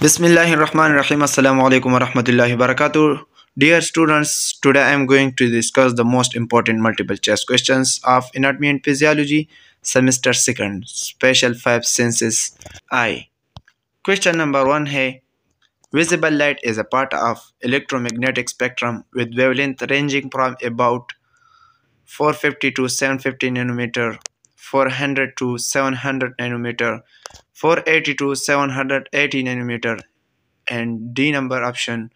Bismillahirrahmanirrahim. Assalamu alaikum warahmatullahi wabarakatuh. Dear students, today I am going to discuss the most important multiple choice questions of anatomy and physiology semester 2nd special 5 senses I. Question number 1 है Visible light is a part of electromagnetic spectrum with wavelength ranging from about 450 to 750 nanometer, 400 to 700 nanometer, 480 to 780 nanometer and D number option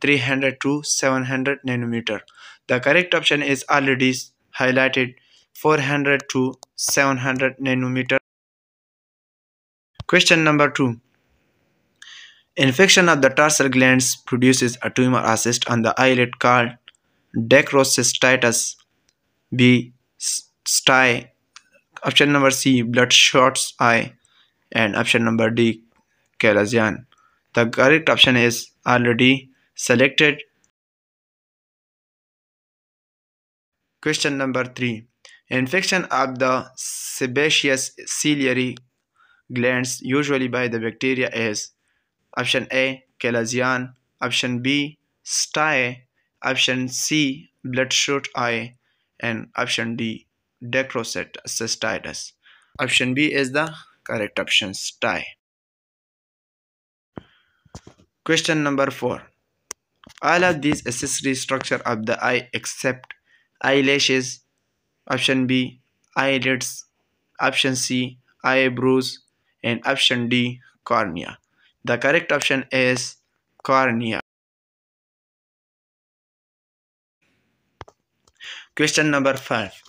300 to 700 nanometer. The correct option is already highlighted 400 to 700 nanometer. Question number 2. Infection of the tarsal glands produces a tumor cyst on the eyelid called dacryocystitis B. Sty. Option number C. Bloodshot eye and option number D chalazion. The correct option is already selected. Question number 3. Infection of the sebaceous ciliary glands usually by the bacteria is option A chalazion, option B stye, option C bloodshot eye and option D dacryocystitis. Option B is the correct option tie question number 4 all of these accessory structure of the eye except eyelashes. Option b eyelids. Option c eyebrows. And option d cornea. The correct option is cornea. Question number 5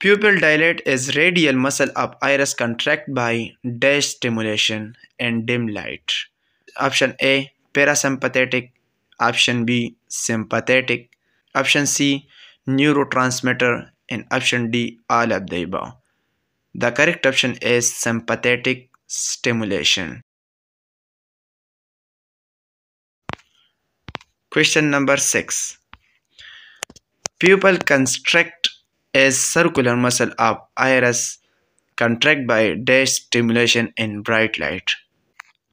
Pupil dilate is radial muscle of iris contract by dash stimulation and dim light. Option A parasympathetic, option B sympathetic, option C neurotransmitter and option D all of the above. The correct option is sympathetic stimulation. Question number 6. Pupil constrict is circular muscle of iris contract by dash stimulation in bright light.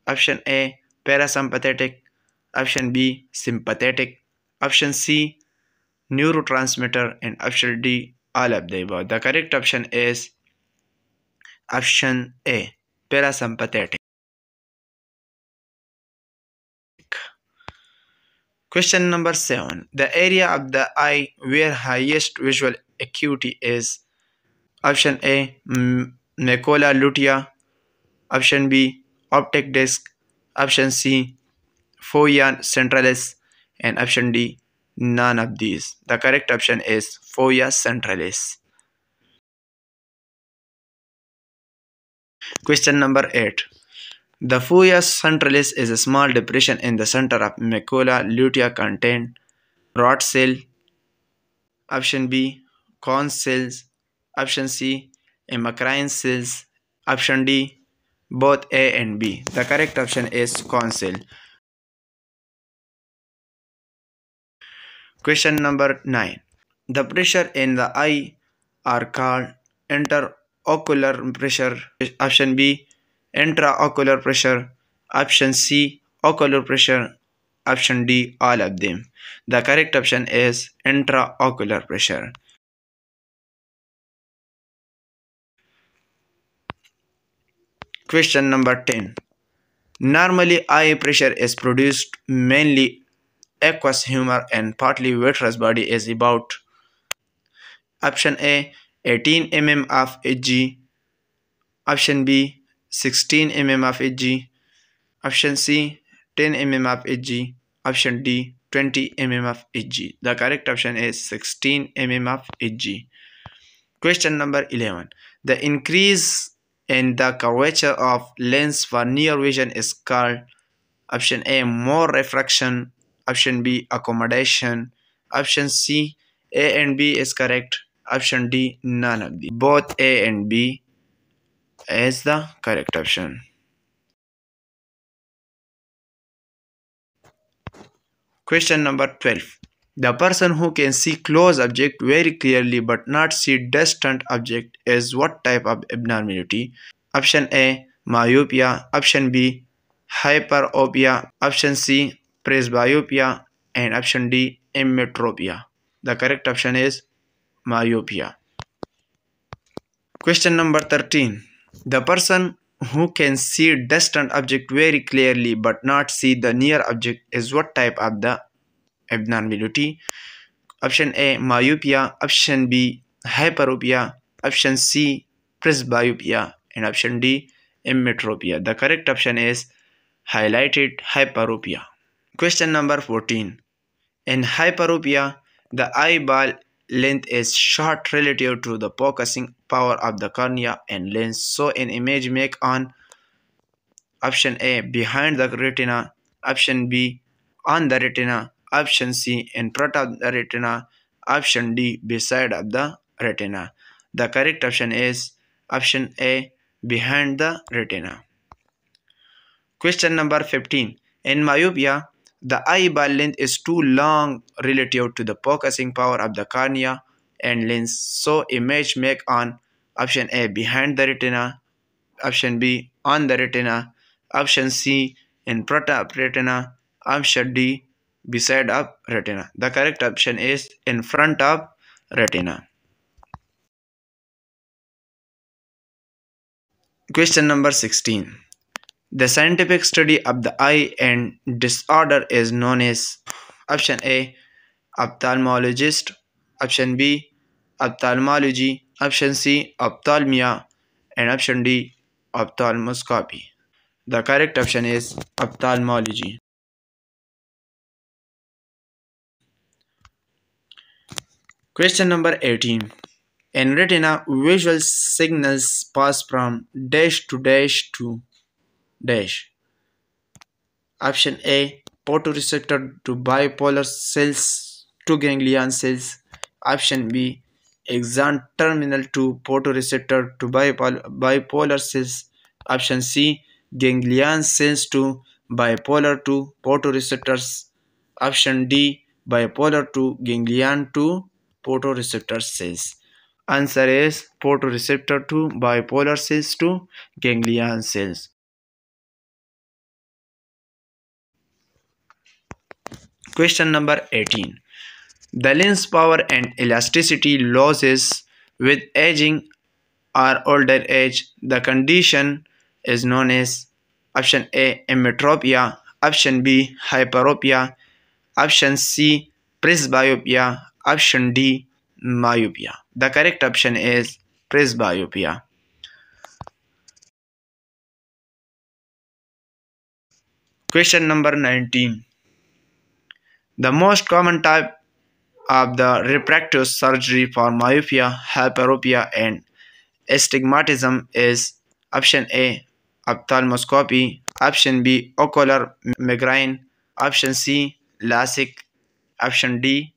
Option A parasympathetic, option B sympathetic, option C neurotransmitter and option D all of the above. The correct option is option A parasympathetic. Question number 7. The area of the eye where highest visual acuity is option A macula lutea, option B optic disc, option C foveal centralis and option D none of these. The correct option is foveal centralis. Question number 8. The foveus centralis is a small depression in the center of macula lutea contain rod cell. Option B cone cells, option C amacrine cells, option D both A and B. The correct option is cone cell. Question number 9. The pressure in the eye are called interocular pressure. Option B intraocular pressure. Option C ocular pressure. Option D all of them. The correct option is intraocular pressure. Question number 10. Normally, eye pressure is produced mainly aqueous humor and partly vitreous body is about option A 18 mm of Hg, option B 16 mm of Hg, option C 10 mm of Hg, option D 20 mm of Hg. The correct option is 16 mm of Hg. Question number 11. The increase and the curvature of lens for near vision is called option A more refraction option B accommodation option C A and B is correct option D none of the both A and B is the correct option. Question number 12 the person who can see close object very clearly but not see distant object is what type of abnormality? Option A myopia, option B hyperopia, option C presbyopia and option D emmetropia. The correct option is myopia. Question number 13. The person who can see distant object very clearly but not see the near object is what type of the abnormality? Option A myopia, option B hyperopia, option C presbyopia and option D emmetropia. The correct option is highlighted hyperopia. Question number 14. In hyperopia, the eyeball length is short relative to the focusing power of the cornea and lens. So an image make on option A behind the retina, option B on the retina, option C in front of the retina, option D beside of the retina. The correct option is option A behind the retina. Question number 15. In myopia, the eyeball length is too long relative to the focusing power of the cornea and lens. So image make on option A behind the retina, option B on the retina, option C in front of retina, option D beside of retina. The correct option is in front of retina. Question number 16. The scientific study of the eye and disorder is known as option A ophthalmologist, option B ophthalmology, option C ophthalmia and option D ophthalmoscopy. The correct option is ophthalmology. Question number 18. In retina, visual signals pass from dash to dash to dash. Option A photoreceptor to bipolar cells to ganglion cells. Option B axon terminal to photoreceptor to bipolar, bipolar cells. Option C ganglion cells to bipolar to photoreceptors. Option D bipolar to ganglion to photoreceptor cells. Answer is photoreceptor to bipolar cells to ganglion cells. Question number 18. The lens power and elasticity losses with aging or older age. The condition is known as option A emmetropia, option B hyperopia, option C presbyopia, option D myopia. The correct option is presbyopia. Question number 19. The most common type of the refractive surgery for myopia, hyperopia, and astigmatism is option A ophthalmoscopy, option B ocular migraine, option C LASIK, option D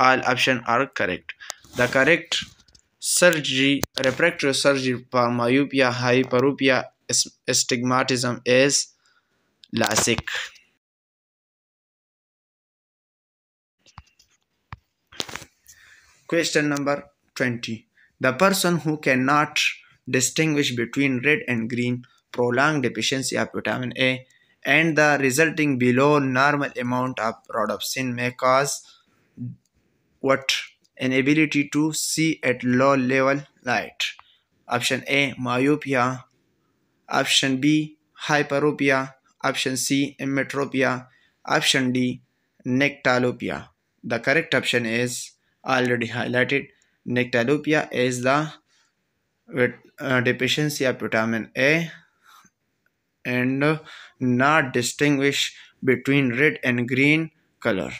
all options are correct. The correct surgery, refractive surgery for myopia, hyperopia, astigmatism is LASIK. Question number 20. The person who cannot distinguish between red and green prolonged deficiency of vitamin A and the resulting below normal amount of rhodopsin may cause what? Inability to see at low level light. Option a myopia. Option b hyperopia. Option c emmetropia option d nyctalopia the correct option is already highlighted. Nyctalopia is the uh, deficiency of vitamin A and not distinguish between red and green color.